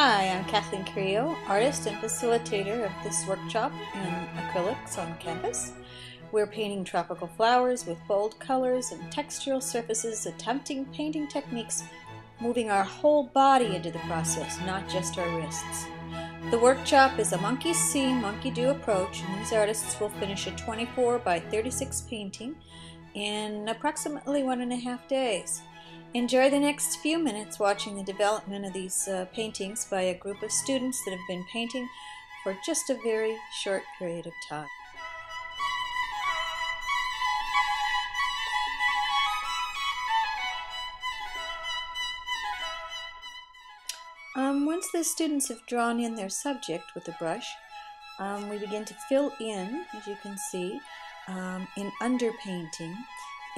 Hi, I'm Kathleen Carrillo, artist and facilitator of this workshop in acrylics on canvas. We're painting tropical flowers with bold colors and textural surfaces, attempting painting techniques, moving our whole body into the process, not just our wrists. The workshop is a monkey see, monkey do approach, and these artists will finish a 24 by 36 painting in approximately one and a half days. Enjoy the next few minutes watching the development of these uh, paintings by a group of students that have been painting for just a very short period of time. Um, once the students have drawn in their subject with a brush, um, we begin to fill in, as you can see, um, in underpainting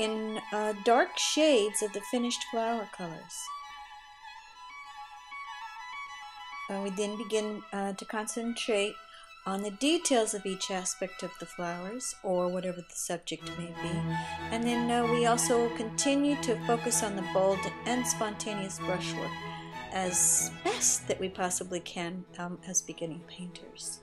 in uh, dark shades of the finished flower colors. Uh, we then begin uh, to concentrate on the details of each aspect of the flowers or whatever the subject may be. And then uh, we also continue to focus on the bold and spontaneous brushwork as best that we possibly can um, as beginning painters.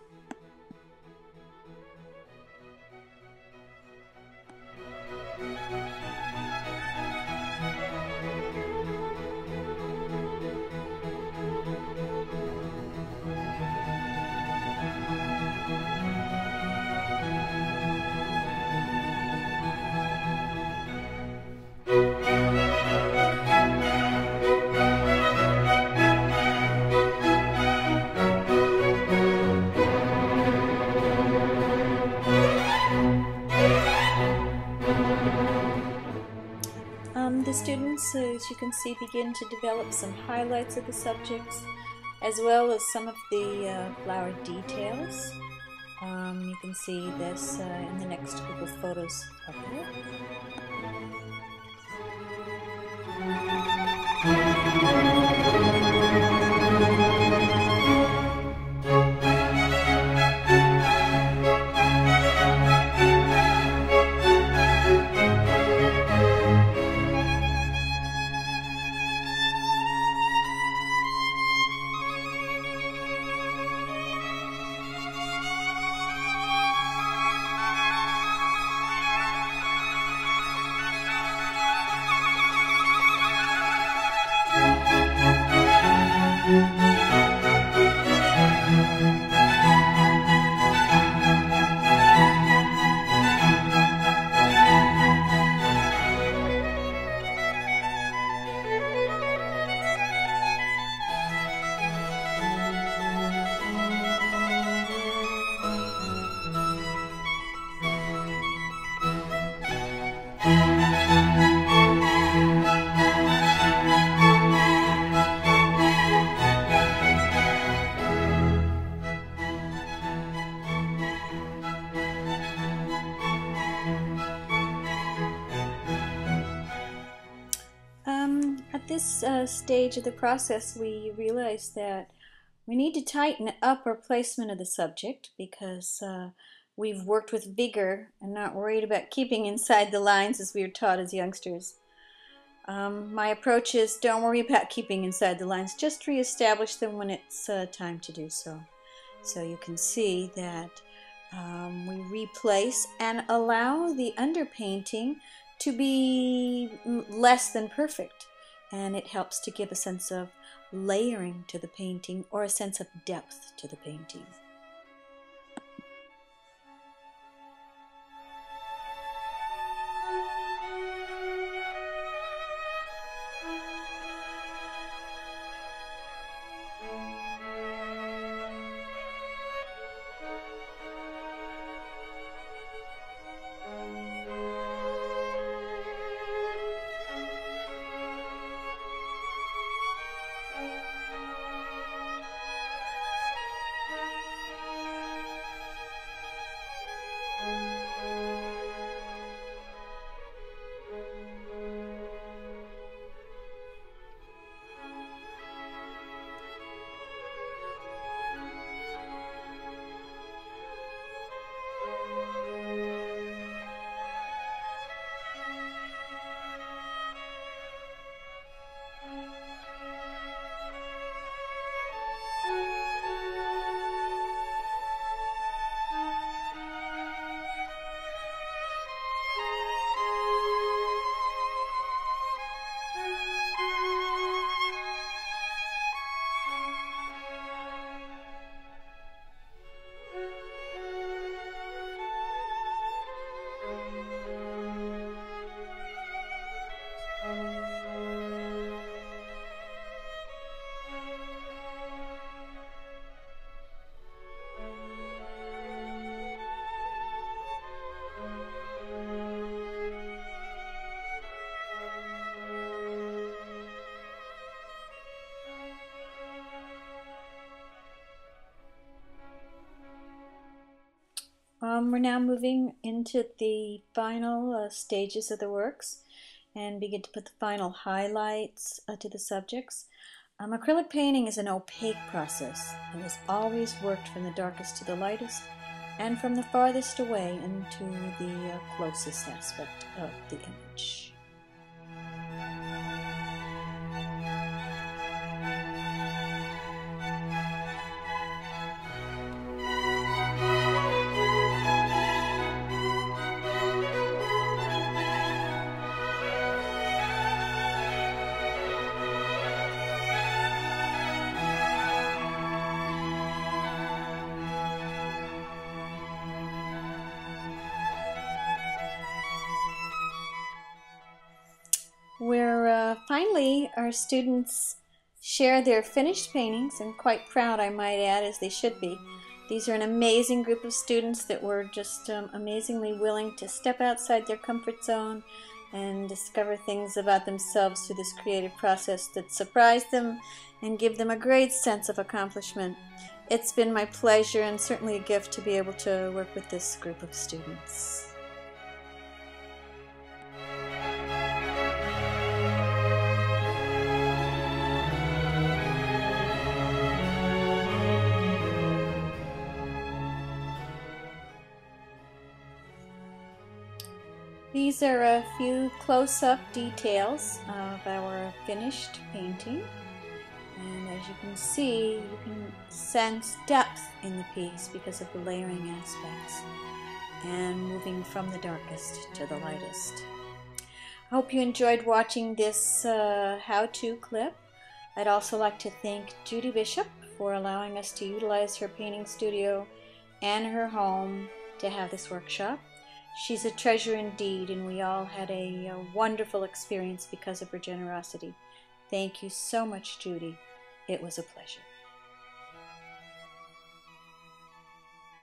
As you can see, begin to develop some highlights of the subjects as well as some of the uh, flower details. Um, you can see this uh, in the next group of photos up here. This uh, stage of the process, we realize that we need to tighten up our placement of the subject because uh, we've worked with vigor and not worried about keeping inside the lines as we were taught as youngsters. Um, my approach is don't worry about keeping inside the lines, just reestablish them when it's uh, time to do so. So you can see that um, we replace and allow the underpainting to be less than perfect. And it helps to give a sense of layering to the painting or a sense of depth to the painting. Um, we're now moving into the final uh, stages of the works and begin to put the final highlights uh, to the subjects. Um, acrylic painting is an opaque process and has always worked from the darkest to the lightest and from the farthest away into the uh, closest aspect of the image. Finally our students share their finished paintings and quite proud I might add as they should be. These are an amazing group of students that were just um, amazingly willing to step outside their comfort zone and discover things about themselves through this creative process that surprised them and give them a great sense of accomplishment. It's been my pleasure and certainly a gift to be able to work with this group of students. These are a few close-up details of our finished painting. And as you can see, you can sense depth in the piece because of the layering aspects and moving from the darkest to the lightest. I hope you enjoyed watching this uh, how-to clip. I'd also like to thank Judy Bishop for allowing us to utilize her painting studio and her home to have this workshop. She's a treasure indeed, and we all had a, a, wonderful experience because of her generosity. Thank you so much, Judy. It was a pleasure.